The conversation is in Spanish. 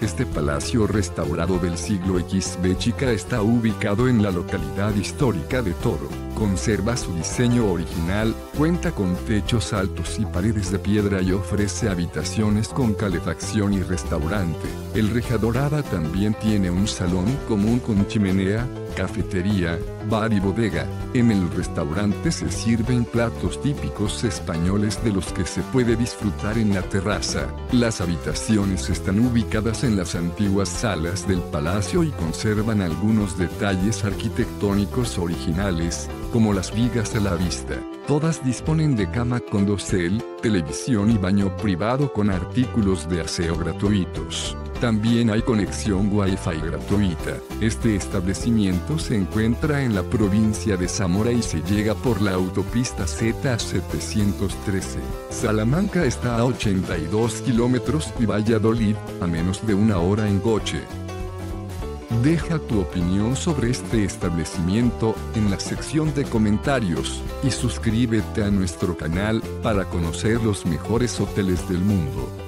Este palacio restaurado del siglo XV Chica está ubicado en la localidad histórica de Toro. Conserva su diseño original, cuenta con techos altos y paredes de piedra y ofrece habitaciones con calefacción y restaurante. El Reja Dorada también tiene un salón común con chimenea, cafetería, bar y bodega. En el restaurante se sirven platos típicos españoles de los que se puede disfrutar en la terraza. Las habitaciones están ubicadas en las antiguas salas del palacio y conservan algunos detalles arquitectónicos originales, como las vigas a la vista. Todas disponen de cama con dosel, televisión y baño privado con artículos de aseo gratuitos. También hay conexión Wi-Fi gratuita. Este establecimiento se encuentra en la provincia de Zamora y se llega por la autopista Z713. Salamanca está a 82 kilómetros y Valladolid a menos de una hora en coche. Deja tu opinión sobre este establecimiento en la sección de comentarios y suscríbete a nuestro canal para conocer los mejores hoteles del mundo.